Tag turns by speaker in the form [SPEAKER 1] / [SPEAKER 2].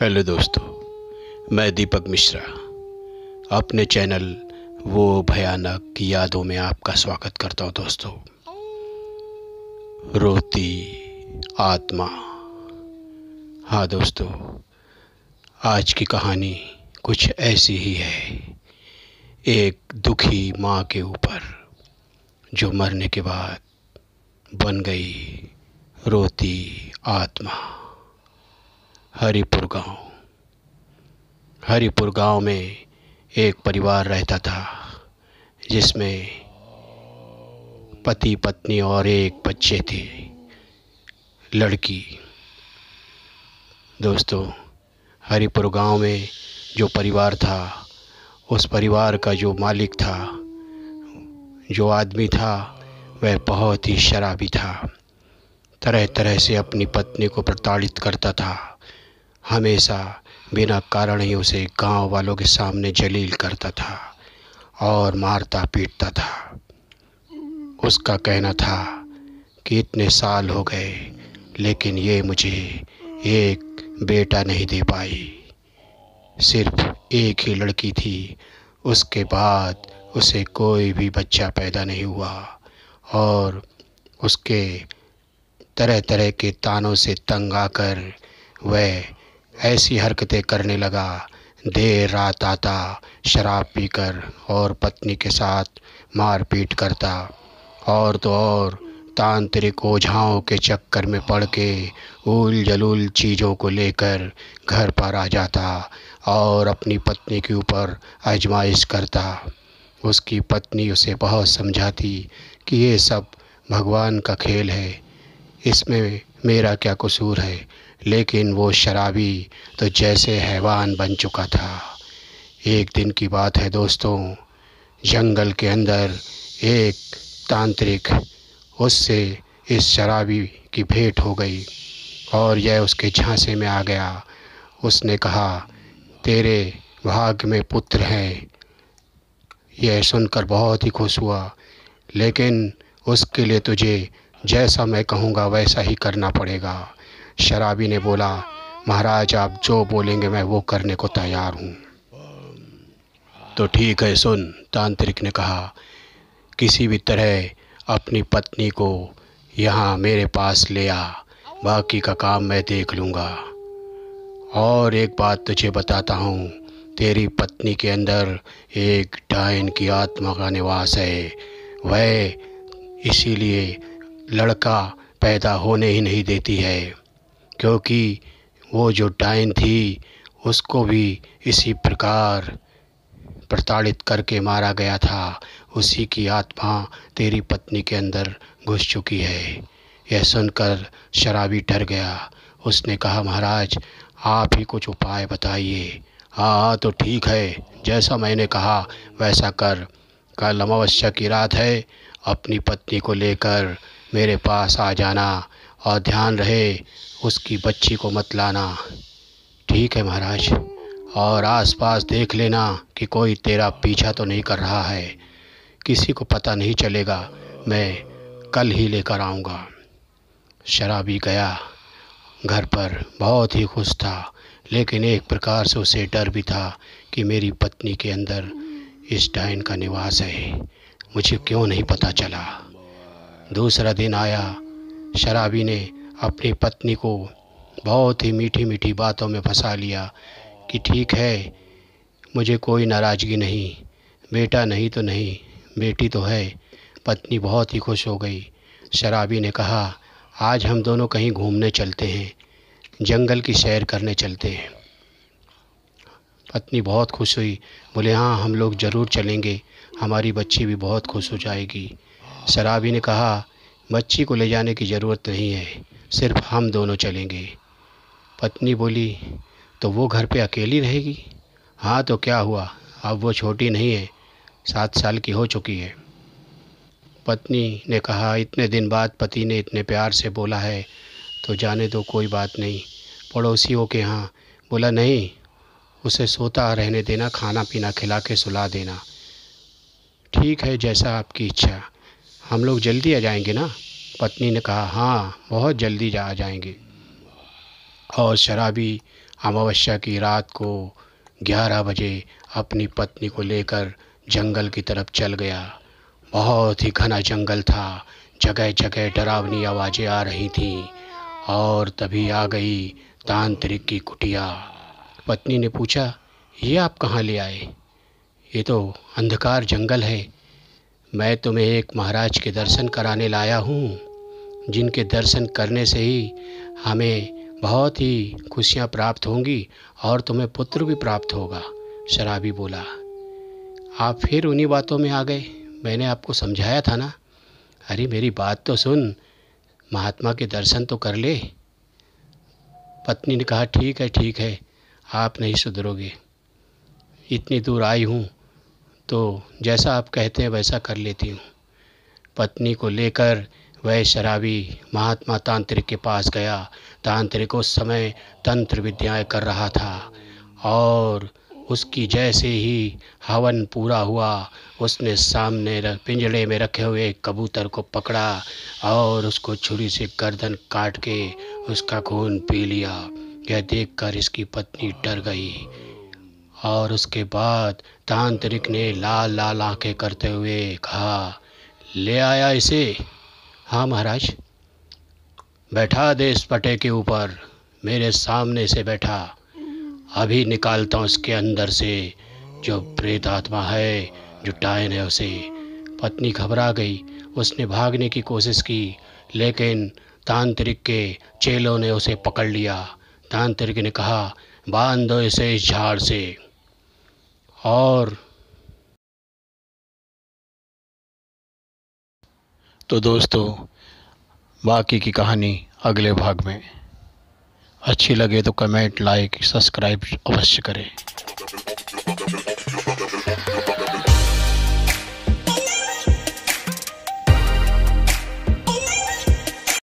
[SPEAKER 1] Hello दोस्तों, मैं दीपक मिश्रा। अपने चैनल वो भयानक यादों में आपका स्वागत करता हूँ दोस्तों। रोती आत्मा। हाँ दोस्तों, आज की कहानी कुछ ऐसी ही है। एक दुखी माँ के ऊपर, जो मरने के बाद बन गई रोती आत्मा। हरिपुर गाँव। हरिपुर गाँव में एक परिवार रहता था, जिसमें पति पत्नी और एक बच्चे थे, लड़की। दोस्तों, हरिपुर गाँव में जो परिवार था, उस परिवार का जो मालिक था, जो आदमी था वह बहुत ही शराबी था। तरह तरह से अपनी पत्नी को प्रताड़ित करता था। हमेशा बिना कारण ही उसे गाँव वालों के सामने जलील करता था और मारता पीटता था। उसका कहना था कि इतने साल हो गए, लेकिन ये मुझे एक बेटा नहीं दे पाई। सिर्फ़ एक ही लड़की थी, उसके बाद उसे कोई भी बच्चा पैदा नहीं हुआ। और उसके तरह तरह के तानों से तंग आकर वह ऐसी हरकतें करने लगा। देर रात आता, शराब पीकर और पत्नी के साथ मारपीट करता। और तो और तांत्रिक ओझाओं के चक्कर में पड़ के उल जलूल चीज़ों को लेकर घर पर आ जाता और अपनी पत्नी के ऊपर आजमाइश करता। उसकी पत्नी उसे बहुत समझाती कि ये सब भगवान का खेल है। इसमें मेरा क्या कसूर है? लेकिन वो शराबी तो जैसे हैवान बन चुका था। एक दिन की बात है दोस्तों, जंगल के अंदर एक तांत्रिक, उससे इस शराबी की भेंट हो गई और यह उसके झांसे में आ गया। उसने कहा, तेरे भाग में पुत्र है। यह सुनकर बहुत ही खुश हुआ। लेकिन उसके लिए तुझे जैसा मैं कहूँगा वैसा ही करना पड़ेगा। शराबी ने बोला, महाराज, आप जो बोलेंगे मैं वो करने को तैयार हूँ। तो ठीक है, सुन, तांत्रिक ने कहा, किसी भी तरह अपनी पत्नी को यहाँ मेरे पास ले आ, बाकी का काम मैं देख लूँगा। और एक बात तुझे बताता हूँ, तेरी पत्नी के अंदर एक डायन की आत्मा का निवास है। वह इसीलिए लड़का पैदा होने ही नहीं देती है, क्योंकि वो जो डाइन थी, उसको भी इसी प्रकार प्रताड़ित करके मारा गया था। उसी की आत्मा तेरी पत्नी के अंदर घुस चुकी है। यह सुनकर शराबी डर गया। उसने कहा, महाराज, आप ही कुछ उपाय बताइए। हाँ हाँ तो ठीक है। जैसा मैंने कहा, वैसा कर। कल अमावस्या की रात है, अपनी पत्नी को लेकर मेरे पास आ जाना और ध्यान रहे उसकी बच्ची को मत लाना। ठीक है महाराज, और आसपास देख लेना कि कोई तेरा पीछा तो नहीं कर रहा है। किसी को पता नहीं चलेगा, मैं कल ही लेकर आऊँगा। शराबी गया, घर पर बहुत ही खुश था, लेकिन एक प्रकार से उसे डर भी था कि मेरी पत्नी के अंदर इस डायन का निवास है। मुझे क्यों नहीं पता चला। दूसरा दिन आया, शराबी ने अपनी पत्नी को बहुत ही मीठी मीठी बातों में फंसा लिया कि ठीक है, मुझे कोई नाराज़गी नहीं, बेटा नहीं तो नहीं, बेटी तो है। पत्नी बहुत ही खुश हो गई। शराबी ने कहा, आज हम दोनों कहीं घूमने चलते हैं, जंगल की सैर करने चलते हैं। पत्नी बहुत खुश हुई। बोले हाँ हम लोग ज़रूर चलेंगे। हमारी बच्ची भी बहुत खुश हो जाएगी। शराबी ने कहा, बच्ची को ले जाने की ज़रूरत नहीं है, सिर्फ़ हम दोनों चलेंगे। पत्नी बोली तो वो घर पे अकेली रहेगी? हाँ तो क्या हुआ? अब वो छोटी नहीं है, सात साल की हो चुकी है। पत्नी ने कहा, इतने दिन बाद पति ने इतने प्यार से बोला है तो जाने दो, कोई बात नहीं। पड़ोसियों के यहाँ बोला, नहीं उसे सोता रहने देना खाना पीना खिला के सुला देना। ठीक है, जैसा आपकी इच्छा। हम लोग जल्दी आ जाएँगे ना? पत्नी ने कहा हाँ बहुत जल्दी जा, आ जाएँगे। और शराबी अमावस्या की रात को ग्यारह बजे अपनी पत्नी को लेकर जंगल की तरफ़ चल गया। बहुत ही घना जंगल था। जगह जगह डरावनी आवाज़ें आ रही थीं और तभी आ गई तांत्रिक की कुटिया। पत्नी ने पूछा, ये आप कहाँ ले आए? ये तो अंधकार जंगल है। मैं तुम्हें एक महाराज के दर्शन कराने लाया हूँ, जिनके दर्शन करने से ही हमें बहुत ही खुशियाँ प्राप्त होंगी और तुम्हें पुत्र भी प्राप्त होगा, शराबी बोला। आप फिर उन्हीं बातों में आ गए। मैंने आपको समझाया था ना? अरे, मेरी बात तो सुन। महात्मा के दर्शन तो कर ले। पत्नी ने कहा, ठीक है ठीक है। आप नहीं सुधरोगे। इतनी दूर आई हूँ तो जैसा आप कहते हैं वैसा कर लेती हूँ। पत्नी को लेकर वह शराबी महात्मा तांत्रिक के पास गया। तांत्रिक उस समय तंत्र विद्याएँ कर रहा था और उसकी जैसे ही हवन पूरा हुआ। उसने सामने पिंजड़े में रखे हुए कबूतर को पकड़ा और उसको छुरी से गर्दन काट के उसका खून पी लिया। यह देखकर इसकी पत्नी डर गई और उसके बाद तांत्रिक ने लाल लाल आँखें करते हुए कहा, ले आया इसे। हाँ महाराज। बैठा दे इस पटे के ऊपर, मेरे सामने से बैठा। अभी निकालता हूँ उसके अंदर से, जो प्रेत आत्मा है, जो टायन है उसे। पत्नी घबरा गई। उसने भागने की कोशिश की, लेकिन तांत्रिक के चेलों ने उसे पकड़ लिया। तांत्रिक ने कहा बाँध दो इसे इस झाड़ से। और तो दोस्तों, बाकी की कहानी अगले भाग में। अच्छी लगे तो कमेंट, लाइक, सब्सक्राइब अवश्य करें।